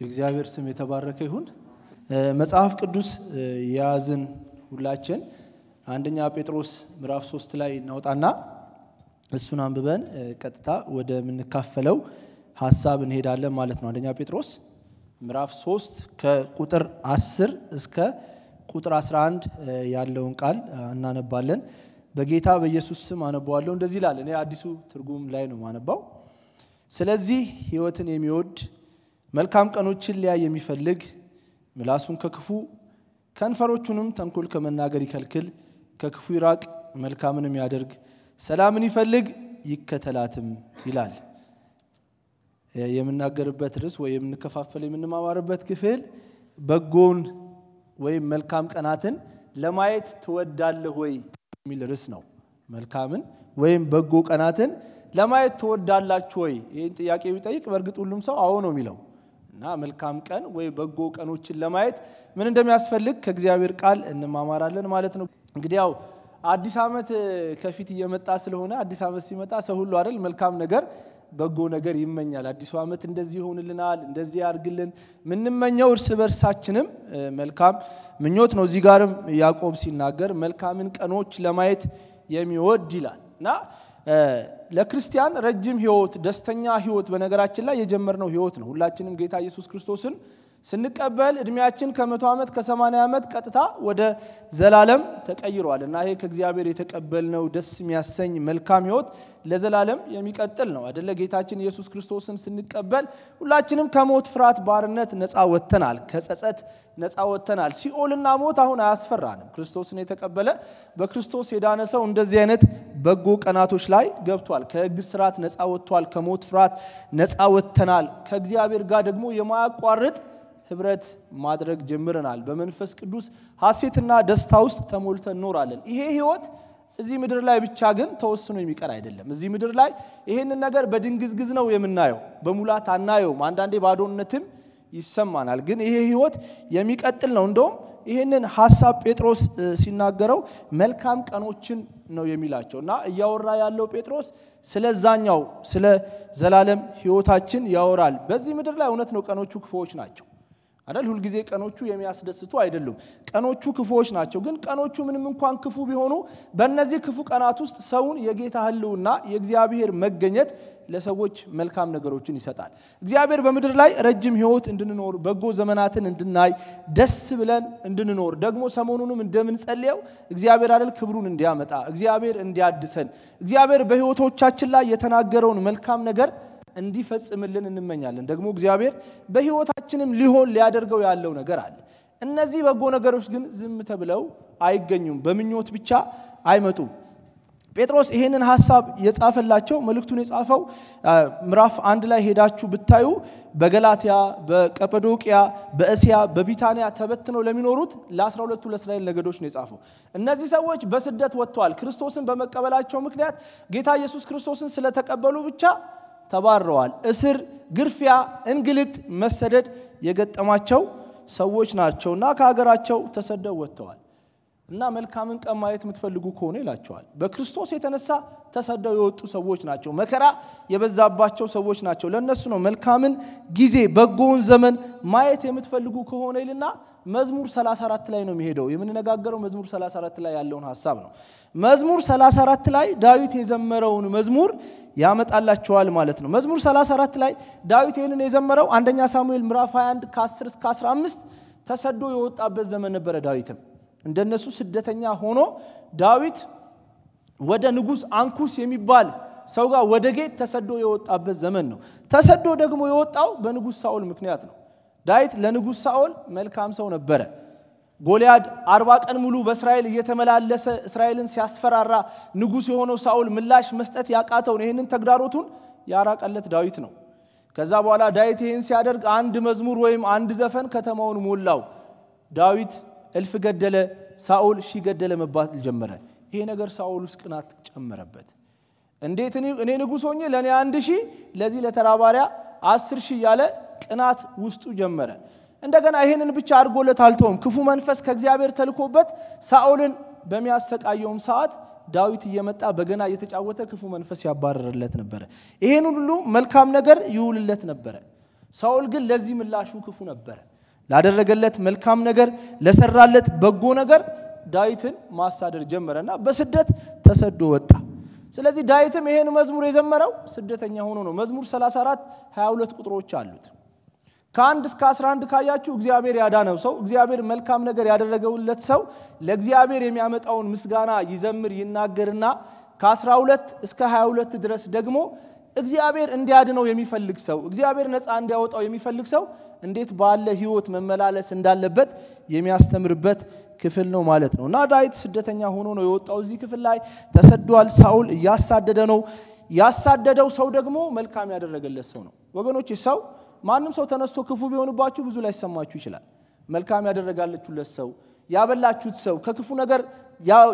የእግዚአብሔር ስም የተባረከ ይሁን። መጽሐፍ ቅዱስ የያዝን ሁላችን አንደኛ ጴጥሮስ ምዕራፍ ሶስት ላይ እናውጣና እሱን አንብበን ቀጥታ ወደምንካፈለው ሀሳብ እንሄዳለን ማለት ነው። አንደኛ ጴጥሮስ ምዕራፍ ሶስት ከቁጥር 10 እስከ ቁጥር 11 ያለውን ቃል እናነባለን። በጌታ በኢየሱስ ስም አነባዋለሁ። እንደዚህ ይላል። እኔ አዲሱ ትርጉም ላይ ነው ማነባው። ስለዚህ ሕይወትን የሚወድ መልካም ቀኖችን ሊያይ የሚፈልግ ምላሱን ከክፉ ከንፈሮቹንም ተንኮል ከመናገር ይከልክል፣ ከክፉ ይራቅ፣ መልካምንም ያደርግ፣ ሰላምን ይፈልግ ይከተላትም ይላል። የምናገርበት ርዕስ ወይ የምንከፋፈል የምንማማርበት ክፍል በጎን ወይም መልካም ቀናትን ለማየት ትወዳለህ ወይ የሚል ርዕስ ነው። መልካምን ወይም በጎ ቀናትን ለማየት ትወዳላችሁ ወይ? ይህን ጥያቄ ቢጠይቅ በእርግጥ ሁሉም ሰው አዎ ነው የሚለው እና መልካም ቀን ወይ በጎ ቀኖችን ለማየት ምን እንደሚያስፈልግ ከእግዚአብሔር ቃል እንማማራለን ማለት ነው። እንግዲህ ያው አዲስ ዓመት ከፊት እየመጣ ስለሆነ አዲስ ዓመት ሲመጣ ሰው ሁሉ አይደል መልካም ነገር በጎ ነገር ይመኛል። አዲሱ ዓመት እንደዚህ ይሆንልናል፣ እንደዚህ ያርግልን ምንመኘው እርስ በርሳችንም መልካም ምኞት ነው። እዚህ ጋርም ያዕቆብ ሲናገር መልካምን ቀኖች ለማየት የሚወድ ይላል እና ለክርስቲያን ረጅም ህይወት፣ ደስተኛ ህይወት በነገራችን ላይ የጀመርነው ህይወት ነው። ሁላችንም ጌታ ኢየሱስ ክርስቶስን ስንቀበል እድሜያችን ከመቶ ዓመት ከሰማንያ ዓመት ቀጥታ ወደ ዘላለም ተቀይሯል እና ይሄ ከእግዚአብሔር የተቀበልነው ደስ የሚያሰኝ መልካም ህይወት ለዘላለም የሚቀጥል ነው አደለ? ጌታችን ኢየሱስ ክርስቶስን ስንቀበል ሁላችንም ከሞት ፍርሃት ባርነት ነፃ ወጥተናል። ከጸጸት ነፃ ወጥተናል። ሲኦልና ሞት አሁን አያስፈራንም። ክርስቶስን የተቀበለ በክርስቶስ የዳነ ሰው እንደዚህ አይነት በጎ ቀናቶች ላይ ገብቷል። ከህግ ስርዓት ነፃ ወጥቷል። ከሞት ፍርሃት ነፃ ወጥተናል። ከእግዚአብሔር ጋር ደግሞ የማያቋርጥ ህብረት ማድረግ ጀምረናል። በመንፈስ ቅዱስ ሐሴትና ደስታ ውስጥ ተሞልተን እኖራለን። ይሄ ህይወት እዚህ ምድር ላይ ብቻ ግን ተወስኖ የሚቀር አይደለም። እዚህ ምድር ላይ ይሄንን ነገር በድንግዝግዝ ነው የምናየው፣ በሙላት አናየውም። አንዳንዴ ባዶነትም ይሰማናል። ግን ይሄ ህይወት የሚቀጥል ነው። እንደውም ይህንን ሀሳብ ጴጥሮስ ሲናገረው መልካም ቀኖችን ነው የሚላቸው እና እያወራ ያለው ጴጥሮስ ስለዛኛው ስለ ዘላለም ህይወታችን ያወራል። በዚህ ምድር ላይ እውነት ነው ቀኖቹ ክፉዎች ናቸው አይደል? ሁልጊዜ ቀኖቹ የሚያስደስቱ አይደሉም። ቀኖቹ ክፉዎች ናቸው። ግን ቀኖቹ ምንም እንኳን ክፉ ቢሆኑ በእነዚህ ክፉ ቀናት ውስጥ ሰውን የጌታ ህልውና የእግዚአብሔር መገኘት ለሰዎች መልካም ነገሮችን ይሰጣል። እግዚአብሔር በምድር ላይ ረጅም ህይወት እንድንኖር በጎ ዘመናትን እንድናይ ደስ ብለን እንድንኖር ደግሞ ሰሞኑንም እንደምንጸልየው እግዚአብሔር አይደል ክብሩን እንዲያመጣ እግዚአብሔር እንዲያድሰን እግዚአብሔር በህይወቶቻችን ላይ የተናገረውን መልካም ነገር እንዲፈጽምልን እንመኛለን። ደግሞ እግዚአብሔር በህይወታችንም ሊሆን ሊያደርገው ያለው ነገር አለ። እነዚህ በጎ ነገሮች ግን ዝም ተብለው አይገኙም፣ በምኞት ብቻ አይመጡም። ጴጥሮስ ይሄንን ሀሳብ የጻፈላቸው መልእክቱን የጻፈው ምዕራፍ አንድ ላይ ሄዳችሁ ብታዩ በገላትያ፣ በቀጰዶቅያ፣ በእስያ፣ በቢታንያ ተበትነው ለሚኖሩት ለአስራ ሁለቱ ለእስራኤል ነገዶች ነው የጻፈው። እነዚህ ሰዎች በስደት ወጥተዋል። ክርስቶስን በመቀበላቸው ምክንያት ጌታ ኢየሱስ ክርስቶስን ስለተቀበሉ ብቻ ተባረዋል። እስር፣ ግርፊያ፣ እንግልት፣ መሰደድ የገጠማቸው ሰዎች ናቸው እና ከሀገራቸው ተሰደው ወጥተዋል እና መልካምን ቀን ማየት የምትፈልጉ ከሆነ ይላቸዋል። በክርስቶስ የተነሳ ተሰደው የወጡ ሰዎች ናቸው። መከራ የበዛባቸው ሰዎች ናቸው። ለእነሱ ነው መልካምን ጊዜ በጎውን ዘመን ማየት የምትፈልጉ ከሆነ ይልና መዝሙር 34 ላይ ነው የሚሄደው። የምንነጋገረው መዝሙር 34 ላይ ያለውን ሀሳብ ነው። መዝሙር 34 ላይ ዳዊት የዘመረውን መዝሙር ያመጣላቸዋል ማለት ነው። መዝሙር 34 ላይ ዳዊት ይህንን የዘመረው አንደኛ ሳሙኤል ምዕራፍ 21 ከ10 እስከ 15 ተሰዶ የወጣበት ዘመን ነበረ። ዳዊትም እንደነሱ ስደተኛ ሆኖ ዳዊት ወደ ንጉሥ አንኩስ የሚባል ሰው ጋር ወደ ጌት ተሰዶ የወጣበት ዘመን ነው። ተሰዶ ደግሞ የወጣው በንጉሥ ሳኦል ምክንያት ነው። ዳዊት ለንጉሥ ሳኦል መልካም ሰው ነበረ። ጎልያድ አርባ ቀን ሙሉ በእስራኤል እየተመላለሰ እስራኤልን ሲያስፈራራ ንጉሥ የሆነው ሳኦል ምላሽ መስጠት ያቃተውን ይህንን ተግዳሮቱን ያራቀለት ዳዊት ነው። ከዛ በኋላ ዳዊት ይህን ሲያደርግ አንድ መዝሙር ወይም አንድ ዘፈን ከተማውን ሞላው። ዳዊት እልፍ ገደለ፣ ሳኦል ሺህ ገደለ መባል ጀመረ። ይሄ ነገር ሳኦል ውስጥ ቅናት ጨመረበት። እንዴት እኔ ንጉሥ ሆኜ ለእኔ አንድ ሺህ ለዚህ ለተራባሪያ አስር ሺህ እያለ ቅናት ውስጡ ጀመረ። እንደገና ይህንን ብቻ አድርጎለት አልተውም። ክፉ መንፈስ ከእግዚአብሔር ተልኮበት ሳኦልን በሚያሰቃየውም ሰዓት ዳዊት እየመጣ በገና እየተጫወተ ክፉ መንፈስ ያባረርለት ነበረ። ይሄን ሁሉ መልካም ነገር ይውልለት ነበረ። ሳኦል ግን ለዚህ ምላሹ ክፉ ነበረ። ላደረገለት መልካም ነገር፣ ለሰራለት በጎ ነገር ዳዊትን ማሳደድ ጀመረና በስደት ተሰዶ ወጣ። ስለዚህ ዳዊትም ይሄን መዝሙር የዘመረው ስደተኛ ሆኖ ነው። መዝሙር 34 22 ቁጥሮች አሉት። ከአንድ እስከ 11 ካያችሁ እግዚአብሔር ያዳነው ሰው እግዚአብሔር መልካም ነገር ያደረገውለት ሰው ለእግዚአብሔር የሚያመጣውን ምስጋና ይዘምር ይናገርና ከ12 እስከ 22 ድረስ ደግሞ እግዚአብሔር እንዲያድነው የሚፈልግ ሰው እግዚአብሔር ነፃ እንዲያወጣው የሚፈልግ ሰው እንዴት ባለ ሕይወት መመላለስ እንዳለበት የሚያስተምርበት ክፍል ነው ማለት ነው። እና ዳዊት ስደተኛ ሆኖ ነው የወጣው። እዚህ ክፍል ላይ ተሰዷል። ሳኦል እያሳደደ ነው። ያሳደደው ሰው ደግሞ መልካም ያደረገለት ሰው ነው። ወገኖች ሰው ማንም ሰው ተነስቶ ክፉ ቢሆንባችሁ ብዙ ላይ ሰማችሁ ይችላል። መልካም ያደረጋለችሁለት ሰው፣ ያበላችሁት ሰው፣ ከክፉ ነገር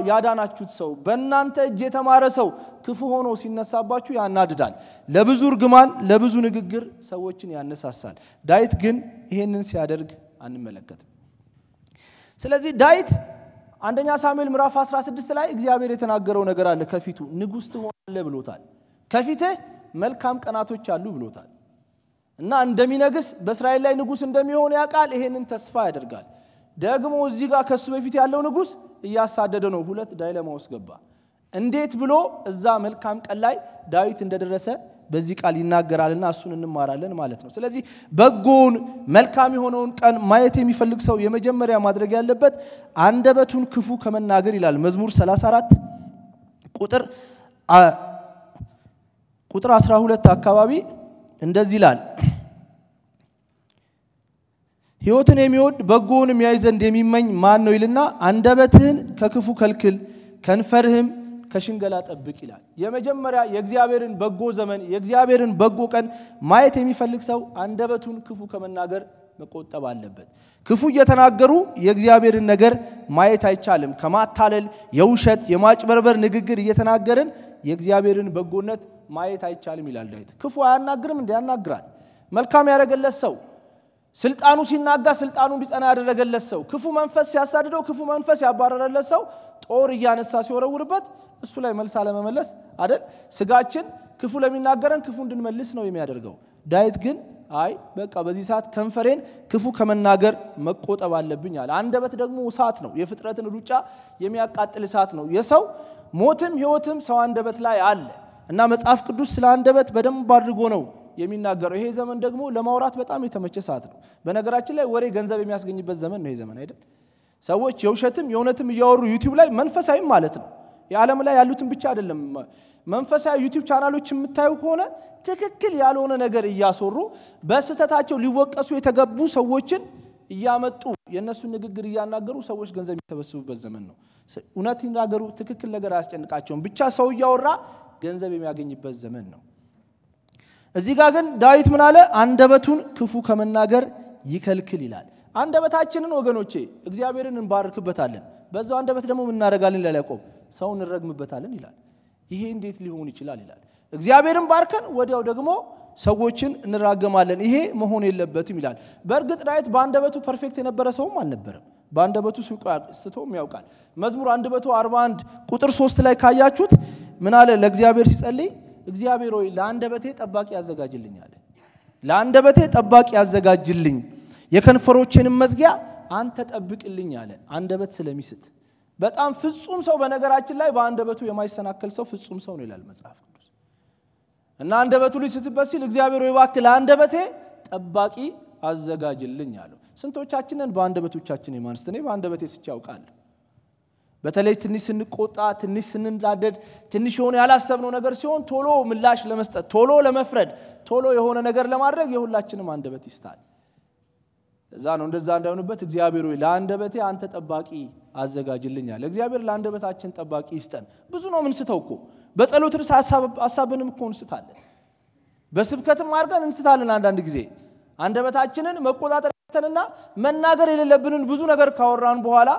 ያዳናችሁት ሰው፣ በእናንተ እጅ የተማረ ሰው ክፉ ሆኖ ሲነሳባችሁ ያናድዳል። ለብዙ እርግማን፣ ለብዙ ንግግር ሰዎችን ያነሳሳል። ዳዊት ግን ይሄንን ሲያደርግ አንመለከትም። ስለዚህ ዳዊት አንደኛ ሳሙኤል ምዕራፍ 16 ላይ እግዚአብሔር የተናገረው ነገር አለ። ከፊቱ ንጉሥ ትሆናለህ ብሎታል። ከፊትህ መልካም ቀናቶች አሉ ብሎታል። እና እንደሚነግስ በእስራኤል ላይ ንጉሥ እንደሚሆን ያውቃል። ይሄንን ተስፋ ያደርጋል። ደግሞ እዚህ ጋር ከሱ በፊት ያለው ንጉሥ እያሳደደ ነው። ሁለት ዳይለማ ውስጥ ገባ። እንዴት ብሎ እዛ መልካም ቀን ላይ ዳዊት እንደደረሰ በዚህ ቃል ይናገራልና እሱን እንማራለን ማለት ነው። ስለዚህ በጎውን መልካም የሆነውን ቀን ማየት የሚፈልግ ሰው የመጀመሪያ ማድረግ ያለበት አንደበቱን ክፉ ከመናገር ይላል መዝሙር 34 ቁጥር ቁጥር 12 አካባቢ እንደዚህ ይላል ሕይወትን የሚወድ በጎውንም ያይ ዘንድ የሚመኝ ማን ነው ይልና አንደበትህን ከክፉ ከልክል ከንፈርህም ከሽንገላ ጠብቅ ይላል። የመጀመሪያ የእግዚአብሔርን በጎ ዘመን የእግዚአብሔርን በጎ ቀን ማየት የሚፈልግ ሰው አንደበቱን ክፉ ከመናገር መቆጠብ አለበት። ክፉ እየተናገሩ የእግዚአብሔርን ነገር ማየት አይቻልም። ከማታለል የውሸት የማጭበርበር ንግግር እየተናገርን የእግዚአብሔርን በጎነት ማየት አይቻልም ይላል ዳዊት። ክፉ አያናግርም እንዲ ያናግራል። መልካም ያደረገለት ሰው ስልጣኑ ሲናጋ ስልጣኑ እንዲጸና ያደረገለት ሰው ክፉ መንፈስ ሲያሳድደው ክፉ መንፈስ ያባረረለት ሰው ጦር እያነሳ ሲወረውርበት እሱ ላይ መልስ አለመመለስ አደል። ስጋችን ክፉ ለሚናገረን ክፉ እንድንመልስ ነው የሚያደርገው። ዳዊት ግን አይ በቃ በዚህ ሰዓት ከንፈሬን ክፉ ከመናገር መቆጠብ አለብኝ አለ። አንደበት ደግሞ እሳት ነው፣ የፍጥረትን ሩጫ የሚያቃጥል እሳት ነው። የሰው ሞትም ሕይወትም ሰው አንደበት ላይ አለ እና መጽሐፍ ቅዱስ ስለ አንደበት በደንብ አድርጎ ነው የሚናገረው። ይሄ ዘመን ደግሞ ለማውራት በጣም የተመቸ ሰዓት ነው። በነገራችን ላይ ወሬ ገንዘብ የሚያስገኝበት ዘመን ነው ይሄ ዘመን አይደል? ሰዎች የውሸትም የእውነትም እያወሩ ዩቲዩብ ላይ መንፈሳዊም ማለት ነው የዓለም ላይ ያሉትን ብቻ አይደለም። መንፈሳዊ ዩቲዩብ ቻናሎች የምታዩ ከሆነ ትክክል ያልሆነ ነገር እያስወሩ በስህተታቸው ሊወቀሱ የተገቡ ሰዎችን እያመጡ የእነሱን ንግግር እያናገሩ ሰዎች ገንዘብ የሚሰበስቡበት ዘመን ነው። እውነት ይናገሩ፣ ትክክል ነገር አያስጨንቃቸውም። ብቻ ሰው እያወራ ገንዘብ የሚያገኝበት ዘመን ነው። እዚህ ጋር ግን ዳዊት ምን አለ? አንደበቱን ክፉ ከመናገር ይከልክል ይላል። አንደበታችንን ወገኖቼ እግዚአብሔርን እንባርክበታለን፣ በዛው አንደበት ደግሞ ምናደርጋለን ይላል ያዕቆብ፣ ሰው እንረግምበታለን ይላል። ይሄ እንዴት ሊሆን ይችላል ይላል። እግዚአብሔርን ባርከን ወዲያው ደግሞ ሰዎችን እንራገማለን። ይሄ መሆን የለበትም ይላል። በእርግጥ ዳዊት በአንደበቱ perfect የነበረ ሰውም አልነበረም። በአንደበቱ ስቶም ያውቃል። መዝሙር 141 ቁጥር 3 ላይ ካያችሁት ምን አለ? ለእግዚአብሔር ሲጸልይ እግዚአብሔር ሆይ ለአንደበቴ ጠባቂ ያዘጋጅልኝ አለ። ለአንደበቴ ጠባቂ ያዘጋጅልኝ፣ የከንፈሮቼንም መዝጊያ አንተ ጠብቅልኝ አለ። አንደበት ስለሚስት በጣም ፍጹም ሰው በነገራችን ላይ በአንደበቱ የማይሰናከል ሰው ፍጹም ሰው ነው ይላል መጽሐፍ ቅዱስ። እና አንደበቱ ሊስትበት ሲል እግዚአብሔር ሆይ እባክህ ለአንደበቴ ጠባቂ አዘጋጅልኝ አለው። ስንቶቻችንን በአንደበቶቻችን የማንስት እኔ በአንደበቴ ስቼ በተለይ ትንሽ ስንቆጣ፣ ትንሽ ስንናደድ፣ ትንሽ የሆነ ያላሰብነው ነገር ሲሆን ቶሎ ምላሽ ለመስጠት፣ ቶሎ ለመፍረድ፣ ቶሎ የሆነ ነገር ለማድረግ የሁላችንም አንደበት ይስታል። እዛ ነው እንደዛ እንዳይሆንበት እግዚአብሔር ሆይ ለአንደበቴ አንተ ጠባቂ አዘጋጅልኛል። እግዚአብሔር ለአንደበታችን ጠባቂ ይስጠን። ብዙ ነው ምንስተው እኮ በጸሎት ርዕስ ሀሳብንም እኮ እንስታለን፣ በስብከትም አድርገን እንስታለን። አንዳንድ ጊዜ አንደበታችንን መቆጣጠር ተንና መናገር የሌለብንን ብዙ ነገር ካወራን በኋላ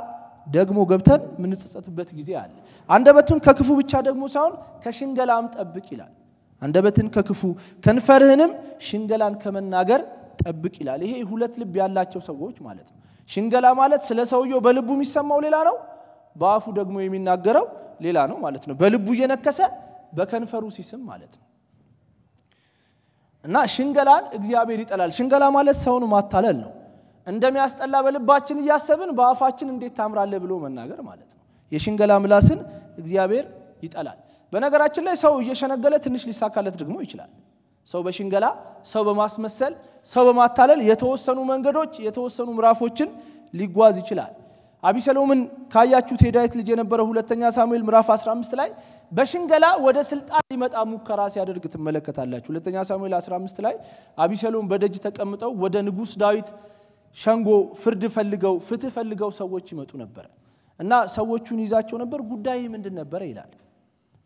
ደግሞ ገብተን የምንጸጸትበት ጊዜ አለ። አንደበትን ከክፉ ብቻ ደግሞ ሳይሆን ከሽንገላም ጠብቅ ይላል። አንደበትን ከክፉ ከንፈርህንም ሽንገላን ከመናገር ጠብቅ ይላል። ይሄ ሁለት ልብ ያላቸው ሰዎች ማለት ነው። ሽንገላ ማለት ስለ ሰውየው በልቡ የሚሰማው ሌላ ነው፣ በአፉ ደግሞ የሚናገረው ሌላ ነው ማለት ነው። በልቡ እየነከሰ በከንፈሩ ሲስም ማለት ነው። እና ሽንገላን እግዚአብሔር ይጠላል። ሽንገላ ማለት ሰውን ማታለል ነው። እንደሚያስጠላ በልባችን እያሰብን በአፋችን እንዴት ታምራለህ ብሎ መናገር ማለት ነው። የሽንገላ ምላስን እግዚአብሔር ይጠላል። በነገራችን ላይ ሰው እየሸነገለ ትንሽ ሊሳካለት ደግሞ ይችላል። ሰው በሽንገላ ሰው በማስመሰል ሰው በማታለል የተወሰኑ መንገዶች የተወሰኑ ምዕራፎችን ሊጓዝ ይችላል። አቢሰሎምን ካያችሁት የዳዊት ልጅ የነበረ ሁለተኛ ሳሙኤል ምዕራፍ 15 ላይ በሽንገላ ወደ ስልጣን ሊመጣ ሙከራ ሲያደርግ ትመለከታላችሁ። ሁለተኛ ሳሙኤል 15 ላይ አቢሰሎም በደጅ ተቀምጠው ወደ ንጉሥ ዳዊት ሸንጎ ፍርድ ፈልገው ፍትህ ፈልገው ሰዎች ይመጡ ነበረ እና ሰዎቹን ይዛቸው ነበር። ጉዳይ ምንድን ነበረ ይላል።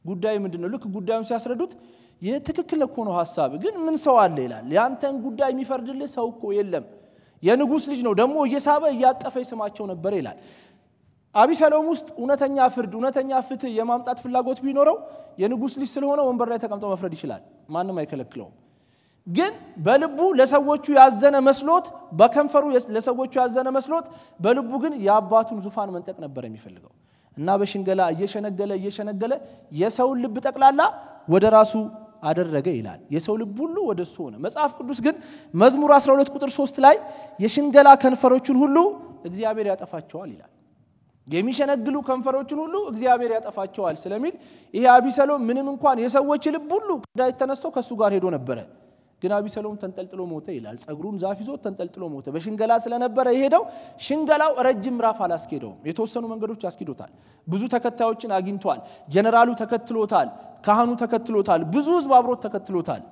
ጉዳይ ምንድን ነው? ልክ ጉዳዩን ሲያስረዱት የትክክል እኮ ነው ሀሳብ፣ ግን ምን ሰው አለ ይላል። ያንተን ጉዳይ የሚፈርድልህ ሰው እኮ የለም። የንጉሥ ልጅ ነው ደግሞ እየሳበ እያጠፈ ይስማቸው ነበር ይላል። አቢሰሎም ውስጥ እውነተኛ ፍርድ፣ እውነተኛ ፍትህ የማምጣት ፍላጎት ቢኖረው የንጉሥ ልጅ ስለሆነ ወንበር ላይ ተቀምጦ መፍረድ ይችላል። ማንም አይከለክለውም። ግን በልቡ ለሰዎቹ ያዘነ መስሎት፣ በከንፈሩ ለሰዎቹ ያዘነ መስሎት፣ በልቡ ግን የአባቱን ዙፋን መንጠቅ ነበር የሚፈልገው እና በሽንገላ እየሸነገለ እየሸነገለ የሰውን ልብ ጠቅላላ ወደ ራሱ አደረገ ይላል። የሰው ልብ ሁሉ ወደ እሱ ሆነ። መጽሐፍ ቅዱስ ግን መዝሙር 12 ቁጥር 3 ላይ የሽንገላ ከንፈሮችን ሁሉ እግዚአብሔር ያጠፋቸዋል ይላል። የሚሸነግሉ ከንፈሮችን ሁሉ እግዚአብሔር ያጠፋቸዋል ስለሚል ይሄ አቢሰሎም ምንም እንኳን የሰዎች ልብ ሁሉ ከዳዊት ተነስቶ ከእሱ ጋር ሄዶ ነበረ ግን አቢሰሎም ተንጠልጥሎ ሞተ ይላል። ጸጉሩን ዛፍ ይዞ ተንጠልጥሎ ሞተ። በሽንገላ ስለነበረ የሄደው ሽንገላው ረጅም ምዕራፍ አላስኬደውም። የተወሰኑ መንገዶች ያስኬዶታል። ብዙ ተከታዮችን አግኝቷል። ጀነራሉ ተከትሎታል። ካህኑ ተከትሎታል። ብዙ ሕዝብ አብሮት ተከትሎታል።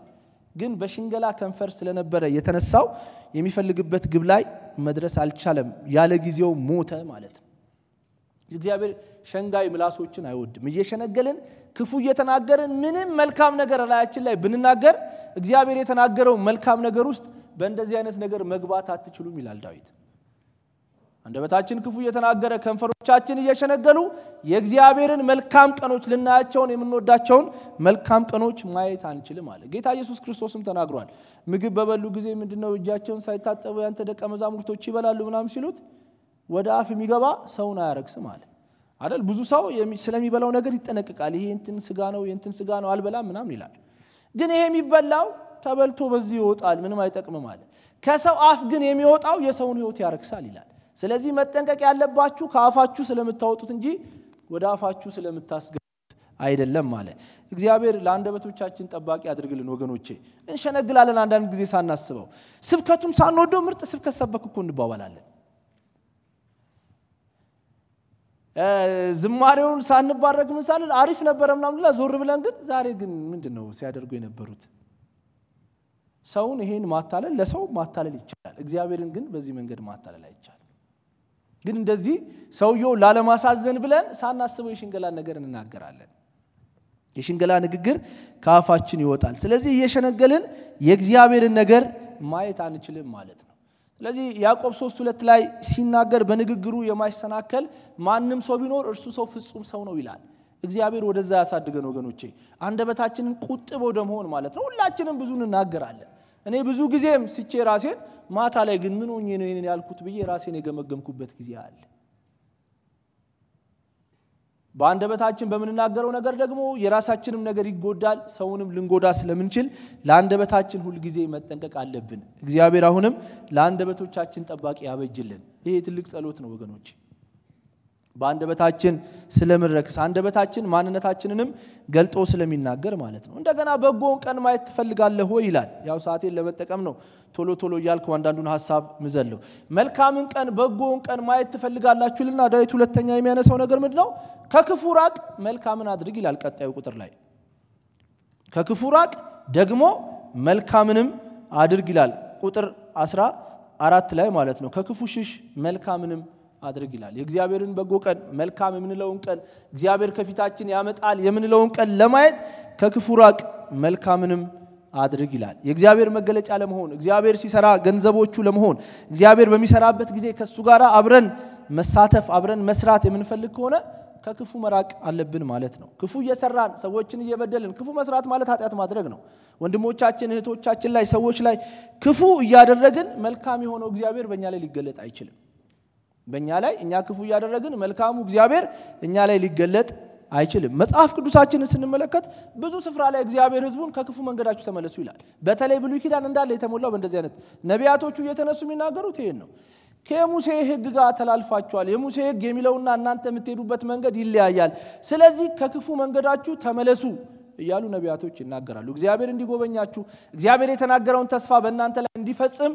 ግን በሽንገላ ከንፈር ስለነበረ የተነሳው የሚፈልግበት ግብ ላይ መድረስ አልቻለም። ያለ ጊዜው ሞተ ማለት ነው። እግዚአብሔር ሸንጋይ ምላሶችን አይወድም። እየሸነገልን ክፉ እየተናገርን ምንም መልካም ነገር ላያችን ላይ ብንናገር እግዚአብሔር የተናገረው መልካም ነገር ውስጥ በእንደዚህ አይነት ነገር መግባት አትችሉም ይላል ዳዊት። አንደበታችን ክፉ እየተናገረ ከንፈሮቻችን እየሸነገሉ የእግዚአብሔርን መልካም ቀኖች ልናያቸውን የምንወዳቸውን መልካም ቀኖች ማየት አንችልም አለ። ጌታ ኢየሱስ ክርስቶስም ተናግሯል። ምግብ በበሉ ጊዜ ምንድነው እጃቸውን ሳይታጠቡ ያንተ ደቀ መዛሙርቶች ይበላሉ ምናምን ሲሉት ወደ አፍ የሚገባ ሰውን አያረክስም አለ አይደል? ብዙ ሰው ስለሚበላው ነገር ይጠነቅቃል። ይሄ እንትን ስጋ ነው የእንትን ስጋ ነው አልበላም ምናምን ይላል። ግን ይሄ የሚበላው ተበልቶ በዚህ ይወጣል፣ ምንም አይጠቅምም አለ። ከሰው አፍ ግን የሚወጣው የሰውን ሕይወት ያረክሳል ይላል። ስለዚህ መጠንቀቅ ያለባችሁ ከአፋችሁ ስለምታወጡት እንጂ ወደ አፋችሁ ስለምታስገቡት አይደለም አለ። እግዚአብሔር ለአንደበቶቻችን ጠባቂ አድርግልን ወገኖቼ። እንሸነግላለን አንዳንድ ጊዜ ሳናስበው። ስብከቱም ሳንወደው ምርጥ ስብከት ሰበክ እኮ እንባባላለን። ዝማሬውን ሳንባረክ ምን ሳንል አሪፍ ነበረ ምናምን ዞር ብለን ግን ዛሬ ግን ምንድን ነው ሲያደርጉ የነበሩት? ሰውን ይሄን ማታለል ለሰው ማታለል ይቻላል። እግዚአብሔርን ግን በዚህ መንገድ ማታለል አይቻልም። ግን እንደዚህ ሰውየው ላለማሳዘን ብለን ሳናስበው የሽንገላን ነገር እንናገራለን። የሽንገላ ንግግር ከአፋችን ይወጣል። ስለዚህ እየሸነገልን የእግዚአብሔርን ነገር ማየት አንችልም ማለት ነው። ስለዚህ ያዕቆብ ሶስት ሁለት ላይ ሲናገር በንግግሩ የማይሰናከል ማንም ሰው ቢኖር እርሱ ሰው ፍጹም ሰው ነው ይላል። እግዚአብሔር ወደዛ ያሳድገን ወገኖቼ። አንደበታችንን ቁጥብ ወደ መሆን ማለት ነው። ሁላችንም ብዙ እንናገራለን። እኔ ብዙ ጊዜም ስቼ ራሴን ማታ ላይ ግን ምን ሆኜ ነው ያልኩት ብዬ ራሴን የገመገምኩበት ጊዜ አለ። በአንደበታችን በምንናገረው ነገር ደግሞ የራሳችንም ነገር ይጎዳል፣ ሰውንም ልንጎዳ ስለምንችል ለአንደበታችን ሁልጊዜ መጠንቀቅ አለብን። እግዚአብሔር አሁንም ለአንደበቶቻችን ጠባቂ ያበጅልን። ይሄ ትልቅ ጸሎት ነው ወገኖች። በአንደበታችን ስለምንረክስ አንደበታችን ማንነታችንንም ገልጦ ስለሚናገር ማለት ነው። እንደገና በጎውን ቀን ማየት ትፈልጋለህ ወይ ይላል። ያው ሰዓቴን ለመጠቀም ነው ቶሎ ቶሎ እያልኩ አንዳንዱን ሀሳብ ምዘለው። መልካምን ቀን በጎውን ቀን ማየት ትፈልጋላችሁ ይልና ዳዊት ሁለተኛ የሚያነሳው ነገር ምንድን ነው? ከክፉ ራቅ፣ መልካምን አድርግ ይላል ቀጣዩ ቁጥር ላይ። ከክፉ ራቅ ደግሞ መልካምንም አድርግ ይላል ቁጥር አስራ አራት ላይ ማለት ነው። ከክፉ ሽሽ መልካምንም አድርግ ይላል። የእግዚአብሔርን በጎ ቀን መልካም የምንለውን ቀን እግዚአብሔር ከፊታችን ያመጣል የምንለውን ቀን ለማየት ከክፉ ራቅ መልካምንም አድርግ ይላል። የእግዚአብሔር መገለጫ ለመሆን እግዚአብሔር ሲሰራ ገንዘቦቹ ለመሆን እግዚአብሔር በሚሰራበት ጊዜ ከእሱ ጋር አብረን መሳተፍ አብረን መስራት የምንፈልግ ከሆነ ከክፉ መራቅ አለብን ማለት ነው። ክፉ እየሰራን ሰዎችን እየበደልን ክፉ መስራት ማለት ኃጢአት ማድረግ ነው። ወንድሞቻችን እህቶቻችን ላይ ሰዎች ላይ ክፉ እያደረግን መልካም የሆነው እግዚአብሔር በእኛ ላይ ሊገለጥ አይችልም። በእኛ ላይ እኛ ክፉ እያደረግን መልካሙ እግዚአብሔር እኛ ላይ ሊገለጥ አይችልም። መጽሐፍ ቅዱሳችንን ስንመለከት ብዙ ስፍራ ላይ እግዚአብሔር ሕዝቡን ከክፉ መንገዳችሁ ተመለሱ ይላል። በተለይ ብሉይ ኪዳን እንዳለ የተሞላው በእንደዚህ አይነት ነቢያቶቹ እየተነሱ የሚናገሩት ይሄን ነው። ከሙሴ ሕግ ጋር ተላልፋችኋል። የሙሴ ሕግ የሚለውና እናንተ የምትሄዱበት መንገድ ይለያያል። ስለዚህ ከክፉ መንገዳችሁ ተመለሱ እያሉ ነቢያቶች ይናገራሉ። እግዚአብሔር እንዲጎበኛችሁ፣ እግዚአብሔር የተናገረውን ተስፋ በእናንተ ላይ እንዲፈጽም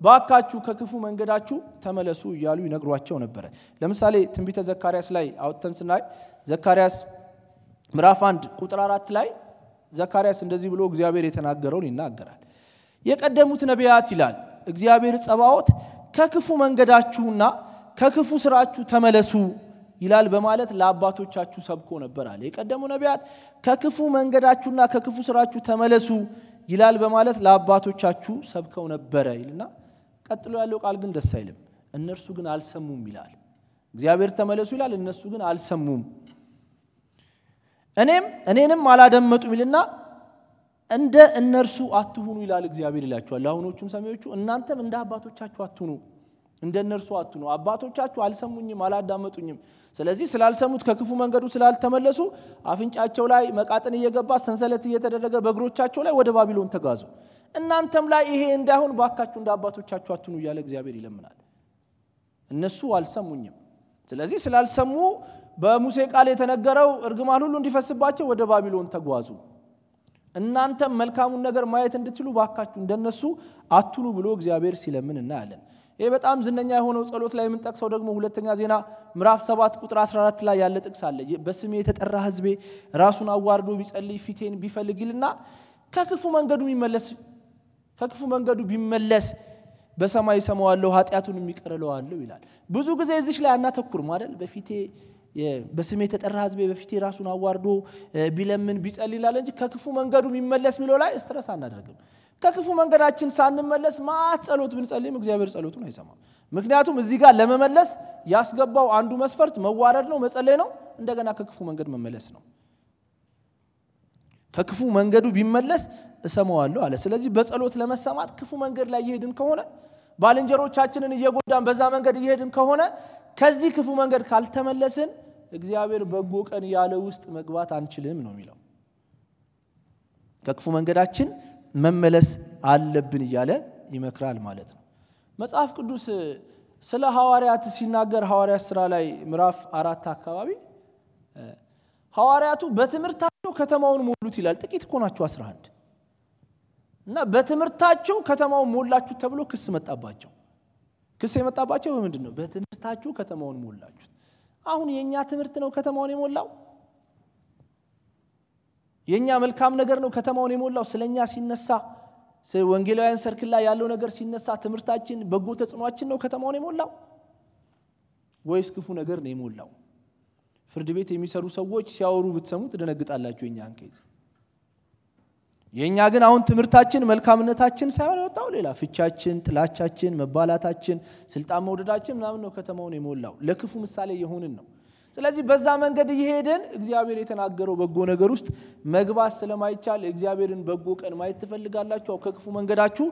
ባካችሁ ከክፉ መንገዳችሁ ተመለሱ እያሉ ይነግሯቸው ነበረ። ለምሳሌ ትንቢተ ዘካርያስ ላይ አውጥተን ስናይ ዘካርያስ ምዕራፍ አንድ ቁጥር አራት ላይ ዘካርያስ እንደዚህ ብሎ እግዚአብሔር የተናገረውን ይናገራል። የቀደሙት ነቢያት ይላል እግዚአብሔር ጸባዖት ከክፉ መንገዳችሁና ከክፉ ስራችሁ ተመለሱ ይላል በማለት ለአባቶቻችሁ ሰብኮ ነበር አለ። የቀደሙ ነቢያት ከክፉ መንገዳችሁና ከክፉ ስራችሁ ተመለሱ ይላል በማለት ለአባቶቻችሁ ሰብከው ነበረ ይልና ቀጥሎ ያለው ቃል ግን ደስ አይልም። እነርሱ ግን አልሰሙም ይላል። እግዚአብሔር ተመለሱ ይላል፣ እነሱ ግን አልሰሙም። እኔም እኔንም አላደመጡም ይልና እንደ እነርሱ አትሁኑ ይላል እግዚአብሔር ይላችኋል። ለአሁኖቹም ሰሚዎቹ እናንተም እንደ አባቶቻችሁ አትሁኑ፣ እንደ እነርሱ አትሁኑ። አባቶቻችሁ አልሰሙኝም፣ አላዳመጡኝም። ስለዚህ ስላልሰሙት ከክፉ መንገዱ ስላልተመለሱ አፍንጫቸው ላይ መቃጥን እየገባ ሰንሰለት እየተደረገ በእግሮቻቸው ላይ ወደ ባቢሎን ተጓዙ። እናንተም ላይ ይሄ እንዳይሆን ባካችሁ እንደ አባቶቻችሁ አትሁኑ እያለ እግዚአብሔር ይለምናል። እነሱ አልሰሙኝም። ስለዚህ ስላልሰሙ በሙሴ ቃል የተነገረው እርግማን ሁሉ እንዲፈስባቸው ወደ ባቢሎን ተጓዙ። እናንተም መልካሙን ነገር ማየት እንድትችሉ ባካችሁ እንደነሱ አትኑ ብሎ እግዚአብሔር ሲለምን እናያለን። ይህ በጣም ዝነኛ የሆነው ጸሎት ላይ የምንጠቅሰው ደግሞ ሁለተኛ ዜና ምዕራፍ 7 ቁጥር 14 ላይ ያለ ጥቅስ አለ። በስሜ የተጠራ ሕዝቤ ራሱን አዋርዶ ቢጸልይ ፊቴን ቢፈልግ ከክፉ መንገዱ ቢመለስ ከክፉ መንገዱ ቢመለስ በሰማይ እሰማዋለሁ ኃጢአቱን ይቅር እለዋለሁ ይላል። ብዙ ጊዜ እዚች ላይ አናተኩርም አይደል? በፊቴ በስሜ የተጠራ ሕዝቤ በፊቴ ራሱን አዋርዶ ቢለምን ቢጸልይ ይላል እንጂ ከክፉ መንገዱ የሚመለስ የሚለው ላይ stress አናደርግም። ከክፉ መንገዳችን ሳንመለስ መአት ጸሎት ብንጸልይም እግዚአብሔር ጸሎቱን አይሰማም። ምክንያቱም እዚህ ጋር ለመመለስ ያስገባው አንዱ መስፈርት መዋረድ ነው፣ መጸለይ ነው፣ እንደገና ከክፉ መንገድ መመለስ ነው። ከክፉ መንገዱ ቢመለስ እሰማዋለሁ አለ። ስለዚህ በጸሎት ለመሰማት ክፉ መንገድ ላይ እየሄድን ከሆነ ባልንጀሮቻችንን እየጎዳን በዛ መንገድ እየሄድን ከሆነ ከዚህ ክፉ መንገድ ካልተመለስን እግዚአብሔር በጎ ቀን ያለ ውስጥ መግባት አንችልም ነው የሚለው። ከክፉ መንገዳችን መመለስ አለብን እያለ ይመክራል ማለት ነው። መጽሐፍ ቅዱስ ስለ ሐዋርያት ሲናገር ሐዋርያት ሥራ ላይ ምዕራፍ አራት አካባቢ ሐዋርያቱ በትምህርታቸው ከተማውን ሞሉት ይላል። ጥቂት እኮ ናቸው አስራ አንድ እና በትምህርታቸው ከተማውን ሞላችሁ ተብሎ ክስ መጣባቸው። ክስ የመጣባቸው በምንድን ነው? በትምህርታችሁ ከተማውን ሞላችሁት። አሁን የእኛ ትምህርት ነው ከተማውን የሞላው? የእኛ መልካም ነገር ነው ከተማውን የሞላው? ስለ እኛ ሲነሳ ወንጌላውያን ሰርክል ላይ ያለው ነገር ሲነሳ ትምህርታችን፣ በጎ ተጽዕኗችን ነው ከተማውን የሞላው ወይስ ክፉ ነገር ነው የሞላው? ፍርድ ቤት የሚሰሩ ሰዎች ሲያወሩ ብትሰሙ ትደነግጣላችሁ። የእኛን case የእኛ ግን አሁን ትምህርታችን መልካምነታችን ሳይሆን የወጣው ሌላ ፍቻችን፣ ጥላቻችን፣ መባላታችን፣ ስልጣን መውደዳችን ምናምን ነው ከተማውን የሞላው። ለክፉ ምሳሌ የሆንን ነው። ስለዚህ በዛ መንገድ እየሄድን እግዚአብሔር የተናገረው በጎ ነገር ውስጥ መግባት ስለማይቻል የእግዚአብሔርን በጎ ቀን ማየት ትፈልጋላችሁ፣ ከክፉ መንገዳችሁ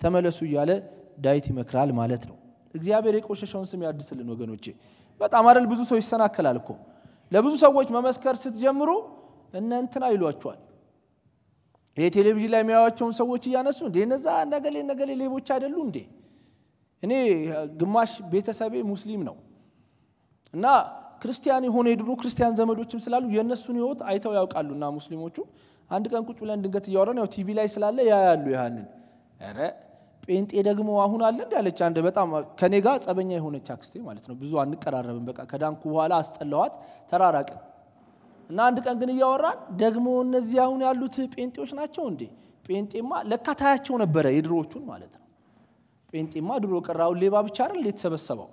ተመለሱ እያለ ዳዊት ይመክራል ማለት ነው። እግዚአብሔር የቆሸሸውን ስም ያድስልን ወገኖቼ። በጣም አይደል ብዙ ሰው ይሰናከላል እኮ ለብዙ ሰዎች መመስከር ስትጀምሩ እነ እንትና ይሏቸዋል። ይሄ ቴሌቪዥን ላይ የሚያዩዋቸውን ሰዎች እያነሱ እንዴ እነዛ ነገሌ ነገሌ ሌቦች አይደሉ እንዴ? እኔ ግማሽ ቤተሰቤ ሙስሊም ነው እና ክርስቲያን የሆነ የድሮ ክርስቲያን ዘመዶችም ስላሉ የእነሱን ሕይወት አይተው ያውቃሉ። እና ሙስሊሞቹ አንድ ቀን ቁጭ ብለን ድንገት እያወራን ያው ቲቪ ላይ ስላለ ያያሉ። ያህንን ኧረ ጴንጤ ደግሞ አሁን አለ እንዲ ያለች አንድ በጣም ከኔ ጋር ጸበኛ የሆነች አክስቴ ማለት ነው። ብዙ አንቀራረብም። በቃ ከዳንኩ በኋላ አስጠላዋት፣ ተራራቅን እና አንድ ቀን ግን እያወራን ደግሞ እነዚህ አሁን ያሉት ጴንጤዎች ናቸው እንዴ? ጴንጤማ ለካ ታያቸው ነበረ የድሮዎቹን ማለት ነው። ጴንጤማ ድሮ ቀራውን ሌባ ብቻ አይደል የተሰበሰበው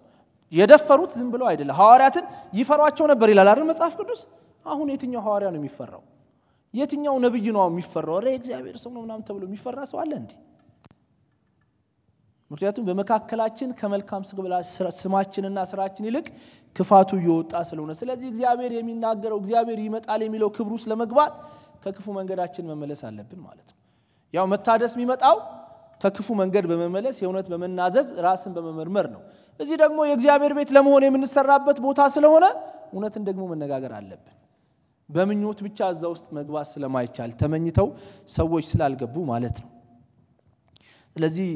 የደፈሩት ዝም ብለው አይደለም። ሐዋርያትን ይፈሯቸው ነበር ይላል አይደል መጽሐፍ ቅዱስ። አሁን የትኛው ሐዋርያ ነው የሚፈራው? የትኛው ነብይ ነው የሚፈራው? ኧረ እግዚአብሔር ሰው ነው ምናምን ተብሎ የሚፈራ ሰው አለ እንዴ? ምክንያቱም በመካከላችን ከመልካም ስማችንና ስራችን ይልቅ ክፋቱ እየወጣ ስለሆነ፣ ስለዚህ እግዚአብሔር የሚናገረው እግዚአብሔር ይመጣል የሚለው ክብር ውስጥ ለመግባት ከክፉ መንገዳችን መመለስ አለብን ማለት ነው። ያው መታደስ የሚመጣው ከክፉ መንገድ በመመለስ የእውነት በመናዘዝ ራስን በመመርመር ነው። እዚህ ደግሞ የእግዚአብሔር ቤት ለመሆን የምንሰራበት ቦታ ስለሆነ እውነትን ደግሞ መነጋገር አለብን። በምኞት ብቻ እዛ ውስጥ መግባት ስለማይቻል ተመኝተው ሰዎች ስላልገቡ ማለት ነው። ስለዚህ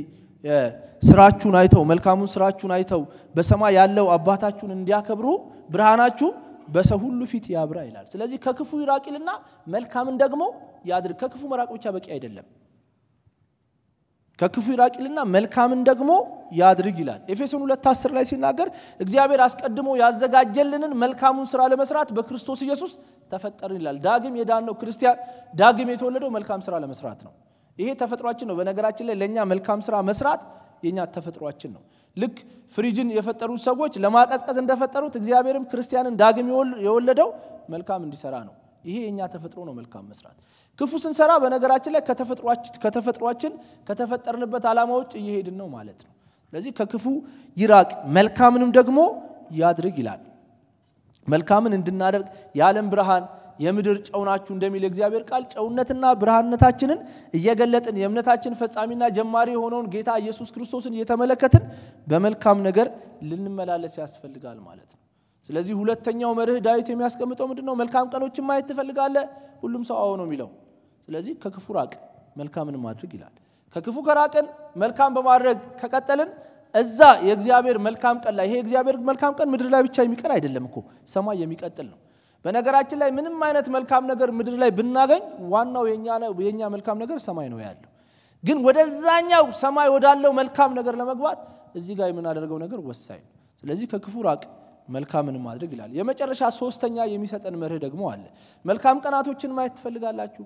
ስራችሁን አይተው መልካሙን ስራችሁን አይተው በሰማይ ያለው አባታችሁን እንዲያከብሩ ብርሃናችሁ በሰው ሁሉ ፊት ያብራ ይላል። ስለዚህ ከክፉ ይራቅ ይልና መልካምን ደግሞ ያድርግ። ከክፉ መራቅ ብቻ በቂ አይደለም። ከክፉ ይራቅ ይልና መልካምን ደግሞ ያድርግ ይላል። ኤፌሶን ሁለት አስር ላይ ሲናገር እግዚአብሔር አስቀድሞ ያዘጋጀልንን መልካሙን ስራ ለመስራት በክርስቶስ ኢየሱስ ተፈጠርን ይላል። ዳግም የዳነው ክርስቲያን ዳግም የተወለደው መልካም ስራ ለመስራት ነው። ይሄ ተፈጥሯችን ነው። በነገራችን ላይ ለእኛ መልካም ስራ መስራት የኛ ተፈጥሯችን ነው። ልክ ፍሪጅን የፈጠሩት ሰዎች ለማቀዝቀዝ እንደፈጠሩት እግዚአብሔርም ክርስቲያንን ዳግም የወለደው መልካም እንዲሰራ ነው። ይሄ የእኛ ተፈጥሮ ነው፣ መልካም መስራት። ክፉ ስንሰራ በነገራችን ላይ ከተፈጥሯችን ከተፈጠርንበት ዓላማ ውጭ እየሄድን ነው ማለት ነው። ስለዚህ ከክፉ ይራቅ መልካምንም ደግሞ ያድርግ ይላል። መልካምን እንድናደርግ የዓለም ብርሃን የምድር ጨው ናችሁ እንደሚል የእግዚአብሔር ቃል ጨውነትና ብርሃንነታችንን እየገለጥን የእምነታችን ፈጻሚና ጀማሪ የሆነውን ጌታ ኢየሱስ ክርስቶስን እየተመለከትን በመልካም ነገር ልንመላለስ ያስፈልጋል ማለት ነው። ስለዚህ ሁለተኛው መርህ ዳዊት የሚያስቀምጠው ምንድን ነው? መልካም ቀኖችን ማየት ትፈልጋለህ? ሁሉም ሰው አዎ ነው የሚለው። ስለዚህ ከክፉ ራቅ፣ መልካምን ማድረግ ይላል። ከክፉ ከራቅን መልካም በማድረግ ከቀጠልን እዛ የእግዚአብሔር መልካም ቀን ላይ ይሄ የእግዚአብሔር መልካም ቀን ምድር ላይ ብቻ የሚቀር አይደለም እኮ ሰማይ የሚቀጥል ነው። በነገራችን ላይ ምንም አይነት መልካም ነገር ምድር ላይ ብናገኝ ዋናው የኛ መልካም ነገር ሰማይ ነው ያለው። ግን ወደዛኛው ሰማይ ወዳለው መልካም ነገር ለመግባት እዚህ ጋር የምናደርገው ነገር ወሳኝ ነው። ስለዚህ ከክፉ ራቅ መልካምን ማድረግ ይላል። የመጨረሻ ሶስተኛ የሚሰጠን መርህ ደግሞ አለ። መልካም ቀናቶችን ማየት ትፈልጋላችሁ?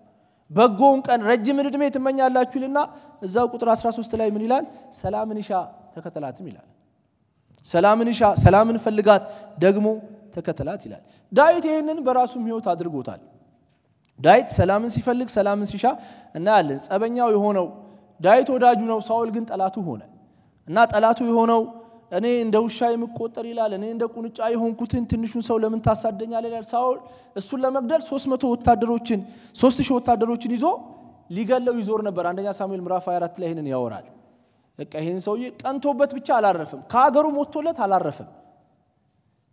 በጎውን ቀን ረጅም ዕድሜ ትመኛላችሁ ይልና እዛው ቁጥር 13 ላይ ምን ይላል? ሰላምን ይሻ ተከተላትም ይላል። ሰላምን ይሻ፣ ሰላምን ፈልጋት ደግሞ ተከተላት ይላል። ዳዊት ይህንን በራሱም ሕይወት አድርጎታል። ዳዊት ሰላምን ሲፈልግ ሰላምን ሲሻ እናያለን። ጸበኛው የሆነው ዳዊት ወዳጁ ነው፣ ሳውል ግን ጠላቱ ሆነ እና ጠላቱ የሆነው እኔ እንደ ውሻ የምቆጠር ይላል። እኔ እንደ ቁንጫ የሆንኩትን ትንሹን ሰው ለምን ታሳደኛለህ ይላል። ሳውል እሱን ለመግደል ሶስት መቶ ወታደሮችን ሶስት ወታደሮችን ይዞ ሊገለው ይዞር ነበር። አንደኛ ሳሙኤል ምዕራፍ 24 ላይ ይህንን ያወራል። በቃ ይህን ሰውዬ ቀንቶበት ብቻ አላረፍም፣ ከሀገሩ ሞቶለት አላረፍም።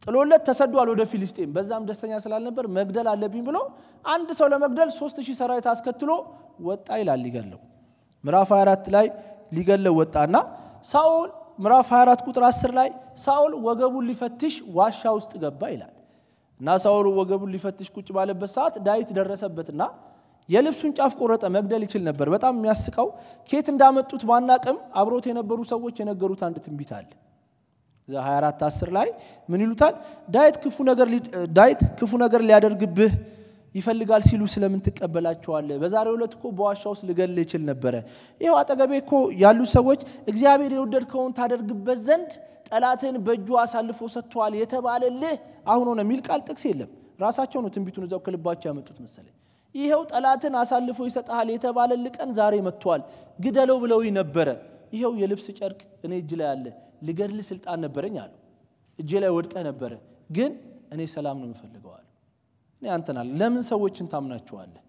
ጥሎለት ተሰዷል ወደ ፊልስጤም። በዛም ደስተኛ ስላልነበር መግደል አለብኝ ብሎ አንድ ሰው ለመግደል ሶስት ሺህ ሰራዊት አስከትሎ ወጣ ይላል ሊገለው። ምዕራፍ 24 ላይ ሊገለው ወጣና ሳኦል ምዕራፍ 24 ቁጥር 10 ላይ ሳኦል ወገቡን ሊፈትሽ ዋሻ ውስጥ ገባ ይላል እና ሳኦል ወገቡን ሊፈትሽ ቁጭ ባለበት ሰዓት ዳዊት ደረሰበትና የልብሱን ጫፍ ቆረጠ። መግደል ይችል ነበር። በጣም የሚያስቀው ኬት እንዳመጡት ባናቅም አብሮት የነበሩ ሰዎች የነገሩት አንድ ትንቢት አለ። 24 10 ላይ ምን ይሉታል? ዳዊት ክፉ ነገር ዳዊት ክፉ ነገር ሊያደርግብህ ይፈልጋል ሲሉ ስለምን ትቀበላቸዋለህ? በዛሬው ዕለት እኮ በዋሻ ውስጥ ልገል ይችል ነበረ። ይኸው አጠገቤ እኮ ያሉ ሰዎች እግዚአብሔር የወደድከውን ታደርግበት ዘንድ ጠላትን በእጁ አሳልፎ ሰጥቷል የተባለልህ አሁን ሆነ የሚል ቃል ጥቅስ የለም። ራሳቸው ነው ትንቢቱን እዛው ከልባቸው ያመጡት መሰለኝ። ይኸው ጠላትን አሳልፎ ይሰጥሃል የተባለልህ ቀን ዛሬ መጥቷል፣ ግደለው ብለው ነበረ። ይኸው የልብስ ጨርቅ እኔ እጅ ላይ አለ፣ ልገድል ስልጣን ነበረኝ አሉ። እጄ ላይ ወድቀህ ነበረ፣ ግን እኔ ሰላም ነው የምፈልገዋል እኔ አንተናል ለምን ሰዎችን ታምናቸዋለህ?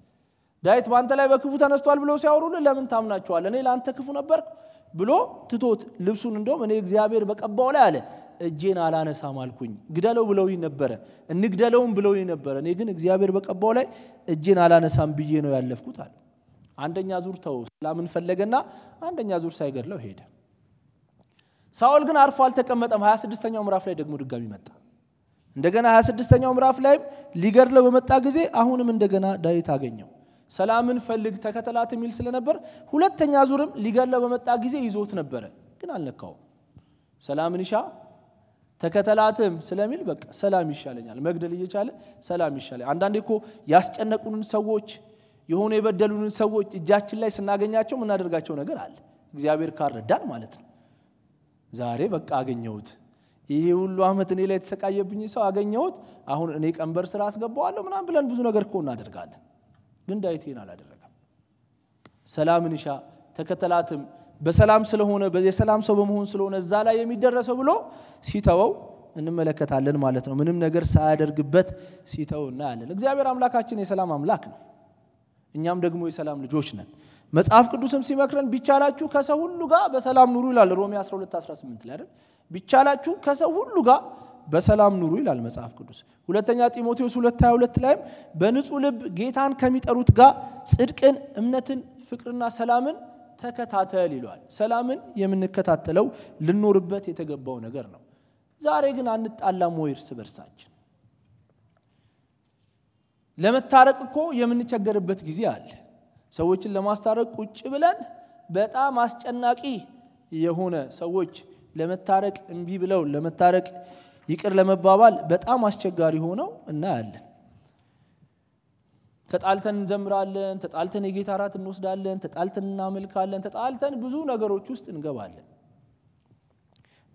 ዳዊት በአንተ ላይ በክፉ ተነስቷል ብለው ሲያወሩልህ ለምን ታምናቸዋለህ? እኔ ለአንተ ክፉ ነበር ብሎ ትቶት ልብሱን እንደውም እኔ እግዚአብሔር በቀባው ላይ አለ እጄን አላነሳም አልኩኝ። ግደለው ብለውኝ ነበረ፣ እንግደለውም ብለውኝ ነበረ። እኔ ግን እግዚአብሔር በቀባው ላይ እጄን አላነሳም ብዬ ነው ያለፍኩት አለ። አንደኛ ዙር ተው ሰላምን ፈለገና አንደኛ ዙር ሳይገድለው ሄደ። ሳኦል ግን አርፎ አልተቀመጠም። 26ኛው ምዕራፍ ላይ ደግሞ ድጋሚ መጣ። እንደገና 26ኛው ምዕራፍ ላይም ሊገድለው በመጣ ጊዜ አሁንም እንደገና ዳዊት አገኘው። ሰላምን ፈልግ ተከተላት የሚል ስለነበር ሁለተኛ ዙርም ሊገድለው በመጣ ጊዜ ይዞት ነበረ፣ ግን አልነካውም። ሰላምን ይሻ ተከተላትም ስለሚል በቃ ሰላም ይሻለኛል፣ መግደል እየቻለ ሰላም ይሻለኛል። አንዳንዴ እኮ ያስጨነቁንን ሰዎች የሆኑ የበደሉንን ሰዎች እጃችን ላይ ስናገኛቸው የምናደርጋቸው ነገር አለ። እግዚአብሔር ካረዳን ማለት ነው። ዛሬ በቃ አገኘሁት ይሄ ሁሉ ዓመት እኔ ላይ የተሰቃየብኝ ሰው አገኘሁት፣ አሁን እኔ ቀንበር ስራ አስገባዋለሁ ምናምን ብለን ብዙ ነገር እኮ እናደርጋለን። ግን ዳዊት ይህን አላደረገም። ሰላምን ይሻ ተከተላትም በሰላም ስለሆነ የሰላም ሰው በመሆን ስለሆነ እዛ ላይ የሚደረሰው ብሎ ሲተወው እንመለከታለን ማለት ነው። ምንም ነገር ሳያደርግበት ሲተው እናያለን። እግዚአብሔር አምላካችን የሰላም አምላክ ነው። እኛም ደግሞ የሰላም ልጆች ነን። መጽሐፍ ቅዱስም ሲመክረን ቢቻላችሁ ከሰው ሁሉ ጋር በሰላም ኑሩ ይላል ሮሜ 12 18 ላይ ቢቻላችሁ ከሰው ሁሉ ጋር በሰላም ኑሩ ይላል መጽሐፍ ቅዱስ። ሁለተኛ ጢሞቴዎስ 2:22 ላይም በንጹህ ልብ ጌታን ከሚጠሩት ጋር ጽድቅን፣ እምነትን፣ ፍቅርና ሰላምን ተከታተል ይለዋል። ሰላምን የምንከታተለው ልኖርበት የተገባው ነገር ነው። ዛሬ ግን አንጣላም ወይ እርስ በርሳችን? ለመታረቅ እኮ የምንቸገርበት ጊዜ አለ። ሰዎችን ለማስታረቅ ቁጭ ብለን በጣም አስጨናቂ የሆነ ሰዎች ለመታረቅ እምቢ ብለው ለመታረቅ ይቅር ለመባባል በጣም አስቸጋሪ ሆነው እናያለን። ተጣልተን እንዘምራለን፣ ተጣልተን የጌታ እራት እንወስዳለን፣ ተጣልተን እናመልካለን፣ ተጣልተን ብዙ ነገሮች ውስጥ እንገባለን።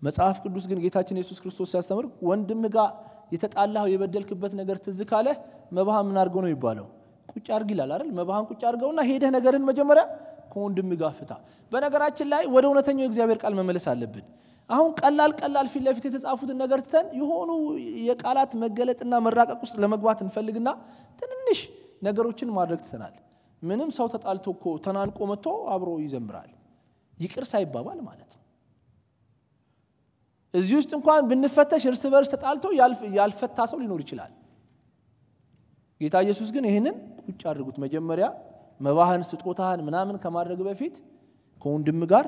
መጽሐፍ ቅዱስ ግን ጌታችን ኢየሱስ ክርስቶስ ሲያስተምር ወንድም ጋር የተጣላው የበደልክበት ነገር ትዝ ካለህ መባህን ምን አድርገው ነው የሚባለው? ቁጭ አድርግ ይላል አይደል? መባህን ቁጭ አድርገውና ሄደህ ነገርን መጀመሪያ ከወንድም ጋር ፍታ። በነገራችን ላይ ወደ እውነተኛው የእግዚአብሔር ቃል መመለስ አለብን። አሁን ቀላል ቀላል ፊት ለፊት የተጻፉትን ነገር ትተን የሆኑ የቃላት መገለጥና መራቀቅ ውስጥ ለመግባት እንፈልግና ትንንሽ ነገሮችን ማድረግ ትተናል። ምንም ሰው ተጣልቶ እኮ ተናንቆ መጥቶ አብሮ ይዘምራል፣ ይቅር ሳይባባል ማለት ነው። እዚህ ውስጥ እንኳን ብንፈተሽ እርስ በርስ ተጣልቶ ያልፈታ ሰው ሊኖር ይችላል። ጌታ ኢየሱስ ግን ይህንን ቁጭ አድርጉት። መጀመሪያ መባህን ስጦታህን ምናምን ከማድረግ በፊት ከወንድም ጋር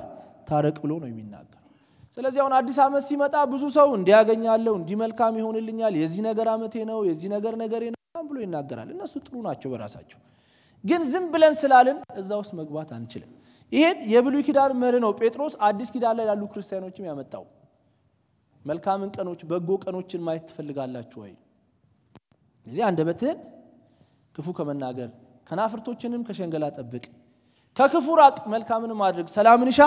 ታረቅ ብሎ ነው የሚናገር። ስለዚህ አሁን አዲስ ዓመት ሲመጣ ብዙ ሰው እንዲያገኛለሁ እንዲህ መልካም ይሆንልኛል፣ የዚህ ነገር ዓመቴ ነው፣ የዚህ ነገር ነገሬ ነው ብሎ ይናገራል። እነሱ ጥሩ ናቸው በራሳቸው። ግን ዝም ብለን ስላልን እዛ ውስጥ መግባት አንችልም። ይሄን የብሉይ ኪዳን መርህ ነው ጴጥሮስ አዲስ ኪዳን ላይ ያሉ ክርስቲያኖችም ያመጣው። መልካምን ቀኖች በጎ ቀኖችን ማየት ትፈልጋላችሁ ወይ? እዚህ አንደበትህን ክፉ ከመናገር ከናፍርቶችንም ከሸንገላ ጠብቅ፣ ከክፉ ራቅ፣ መልካምን ማድረግ፣ ሰላምን እሻ፣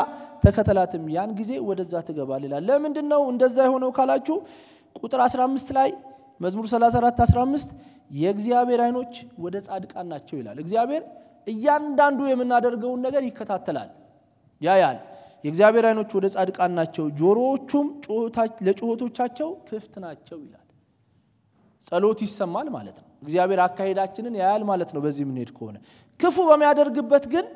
ተከተላትም፣ ያን ጊዜ ወደዛ ትገባል ይላል። ለምንድን ነው እንደዛ የሆነው ካላችሁ ቁጥር 15 ላይ መዝሙር 34 15 የእግዚአብሔር ዓይኖች ወደ ጻድቃን ናቸው ይላል። እግዚአብሔር እያንዳንዱ የምናደርገውን ነገር ይከታተላል፣ ያያል። የእግዚአብሔር ዓይኖች ወደ ጻድቃን ናቸው፣ ጆሮዎቹም ለጩኸቶቻቸው ክፍት ናቸው ይላል። ጸሎት ይሰማል ማለት ነው። እግዚአብሔር አካሄዳችንን ያያል ማለት ነው። በዚህ የምንሄድ ከሆነ ክፉ በሚያደርግበት ግን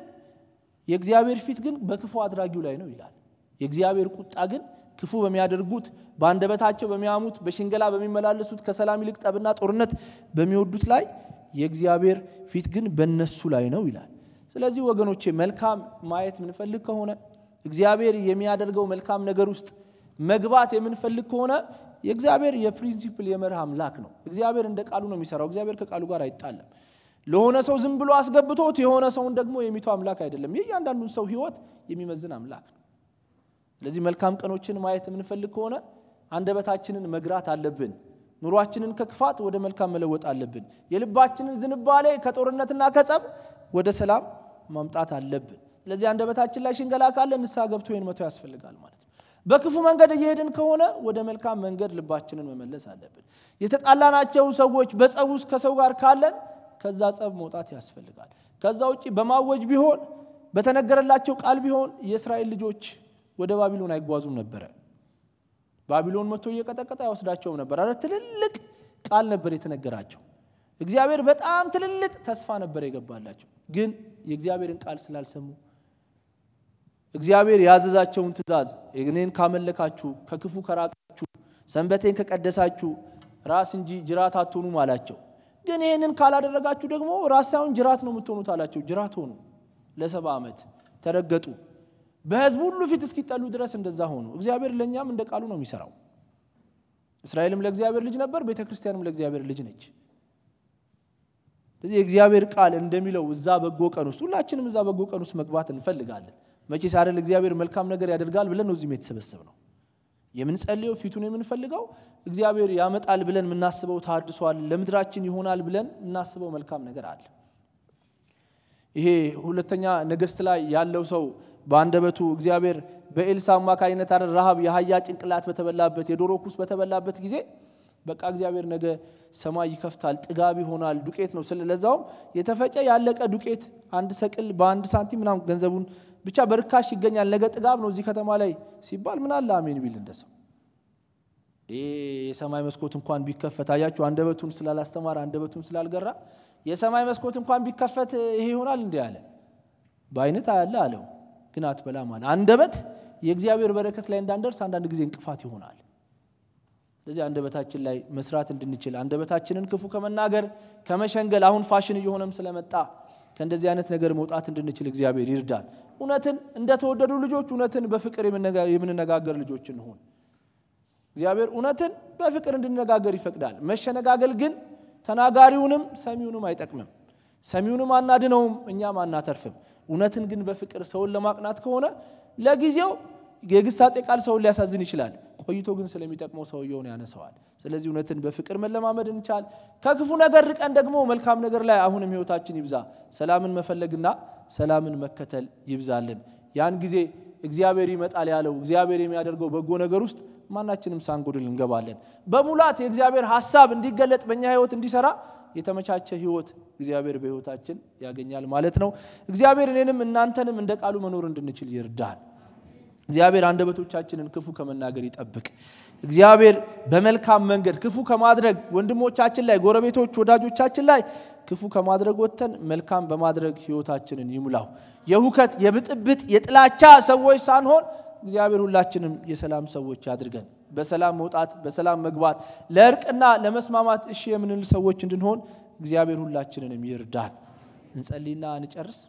የእግዚአብሔር ፊት ግን በክፉ አድራጊው ላይ ነው ይላል። የእግዚአብሔር ቁጣ ግን ክፉ በሚያደርጉት በአንደበታቸው በሚያሙት በሽንገላ በሚመላለሱት ከሰላም ይልቅ ጠብና ጦርነት በሚወዱት ላይ የእግዚአብሔር ፊት ግን በነሱ ላይ ነው ይላል። ስለዚህ ወገኖቼ መልካም ማየት የምንፈልግ ከሆነ እግዚአብሔር የሚያደርገው መልካም ነገር ውስጥ መግባት የምንፈልግ ከሆነ የእግዚአብሔር የፕሪንሲፕል የመርህ አምላክ ነው። እግዚአብሔር እንደ ቃሉ ነው የሚሰራው። እግዚአብሔር ከቃሉ ጋር አይጣለም። ለሆነ ሰው ዝም ብሎ አስገብቶት የሆነ ሰውን ደግሞ የሚተው አምላክ አይደለም። የእያንዳንዱን ሰው ሕይወት የሚመዝን አምላክ ነው። ስለዚህ መልካም ቀኖችን ማየት የምንፈልግ ከሆነ አንደበታችንን መግራት አለብን። ኑሯችንን ከክፋት ወደ መልካም መለወጥ አለብን። የልባችንን ዝንባሌ ከጦርነትና ከጸብ ወደ ሰላም ማምጣት አለብን። ስለዚህ አንደበታችን ላይ ሽንገላ ካለ ንስሐ ገብቶ ይህን መተው ያስፈልጋል ማለት ነው። በክፉ መንገድ እየሄድን ከሆነ ወደ መልካም መንገድ ልባችንን መመለስ አለብን። የተጣላናቸው ሰዎች በጸብ ውስጥ ከሰው ጋር ካለን ከዛ ጸብ መውጣት ያስፈልጋል። ከዛ ውጭ በማወጅ ቢሆን በተነገረላቸው ቃል ቢሆን የእስራኤል ልጆች ወደ ባቢሎን አይጓዙም ነበረ። ባቢሎን መጥቶ እየቀጠቀጠ አይወስዳቸውም ነበር። አረ ትልልቅ ቃል ነበር የተነገራቸው። እግዚአብሔር በጣም ትልልቅ ተስፋ ነበር የገባላቸው። ግን የእግዚአብሔርን ቃል ስላልሰሙ እግዚአብሔር ያዘዛቸውን ትእዛዝ እኔን ካመለካችሁ፣ ከክፉ ከራቃችሁ፣ ሰንበቴን ከቀደሳችሁ ራስ እንጂ ጅራት አትሆኑም አላቸው። ግን ይህንን ካላደረጋችሁ ደግሞ ራስ ሳይሆን ጅራት ነው የምትሆኑት አላቸው። ጅራት ሆኑ። ለሰባ ዓመት ተረገጡ። በሕዝብ ሁሉ ፊት እስኪጠሉ ድረስ እንደዛ ሆኑ። እግዚአብሔር ለእኛም እንደ ቃሉ ነው የሚሰራው። እስራኤልም ለእግዚአብሔር ልጅ ነበር፣ ቤተ ክርስቲያንም ለእግዚአብሔር ልጅ ነች። ስለዚህ የእግዚአብሔር ቃል እንደሚለው እዛ በጎ ቀን ውስጥ ሁላችንም እዛ በጎ ቀን ውስጥ መግባት እንፈልጋለን። መቼስ አይደል እግዚአብሔር መልካም ነገር ያደርጋል ብለን ነው እዚህም የተሰበሰብ ነው የምንጸልየው ፊቱን የምንፈልገው እግዚአብሔር ያመጣል ብለን የምናስበው ታድሷል፣ ለምድራችን ይሆናል ብለን የምናስበው መልካም ነገር አለ። ይሄ ሁለተኛ ነገሥት ላይ ያለው ሰው በአንደበቱ እግዚአብሔር በኤልሳ አማካኝነት አይደል ረሃብ የአህያ ጭንቅላት በተበላበት የዶሮ ኩስ በተበላበት ጊዜ በቃ እግዚአብሔር ነገ ሰማይ ይከፍታል፣ ጥጋብ ይሆናል፣ ዱቄት ነው ስለ ለዛውም የተፈጨ ያለቀ ዱቄት አንድ ሰቅል በአንድ ሳንቲም ምናምን ገንዘቡን ብቻ በርካሽ ይገኛል፣ ነገ ጥጋብ ነው እዚህ ከተማ ላይ ሲባል ምን አለ አሜን ቢል እንደሰው የሰማይ መስኮት እንኳን ቢከፈት አያችሁ፣ አንደበቱን ስላላስተማረ አንደበቱን ስላልገራ የሰማይ መስኮት እንኳን ቢከፈት ይሄ ይሆናል እንዲህ አለ። በአይነት አያለ አለው ግን አትበላም አለ። አንደበት የእግዚአብሔር በረከት ላይ እንዳንደርስ አንዳንድ ጊዜ እንቅፋት ይሆናል። ስለዚህ አንደበታችን ላይ መስራት እንድንችል አንደበታችንን ክፉ ከመናገር ከመሸንገል አሁን ፋሽን እየሆነም ስለመጣ ከእንደዚህ አይነት ነገር መውጣት እንድንችል እግዚአብሔር ይርዳል። እውነትን እንደተወደዱ ልጆች እውነትን በፍቅር የምንነጋገር ልጆች እንሆን። እግዚአብሔር እውነትን በፍቅር እንድንነጋገር ይፈቅዳል። መሸነጋገል ግን ተናጋሪውንም ሰሚውንም አይጠቅምም። ሰሚውንም አናድነውም፣ እኛም አናተርፍም። እውነትን ግን በፍቅር ሰውን ለማቅናት ከሆነ ለጊዜው የግሳጼ ቃል ሰውን ሊያሳዝን ይችላል። ቆይቶ ግን ስለሚጠቅመው ሰውየውን ያነሰዋል። ስለዚህ እውነትን በፍቅር መለማመድ እንቻል። ከክፉ ነገር ርቀን ደግሞ መልካም ነገር ላይ አሁንም ሕይወታችን ይብዛ። ሰላምን መፈለግና ሰላምን መከተል ይብዛልን። ያን ጊዜ እግዚአብሔር ይመጣል ያለው እግዚአብሔር የሚያደርገው በጎ ነገር ውስጥ ማናችንም ሳንጎድል እንገባለን። በሙላት የእግዚአብሔር ሀሳብ እንዲገለጥ በእኛ ሕይወት እንዲሰራ የተመቻቸ ሕይወት እግዚአብሔር በሕይወታችን ያገኛል ማለት ነው። እግዚአብሔር እኔንም እናንተንም እንደ ቃሉ መኖር እንድንችል ይርዳል። እግዚአብሔር አንደበቶቻችንን ክፉ ከመናገር ይጠብቅ። እግዚአብሔር በመልካም መንገድ ክፉ ከማድረግ ወንድሞቻችን ላይ፣ ጎረቤቶች፣ ወዳጆቻችን ላይ ክፉ ከማድረግ ወጥተን መልካም በማድረግ ህይወታችንን ይሙላው። የሁከት የብጥብጥ የጥላቻ ሰዎች ሳንሆን እግዚአብሔር ሁላችንም የሰላም ሰዎች ያድርገን። በሰላም መውጣት፣ በሰላም መግባት፣ ለእርቅና ለመስማማት እሺ የምንል ሰዎች እንድንሆን እግዚአብሔር ሁላችንንም ይርዳን። እንጸልይና እንጨርስ።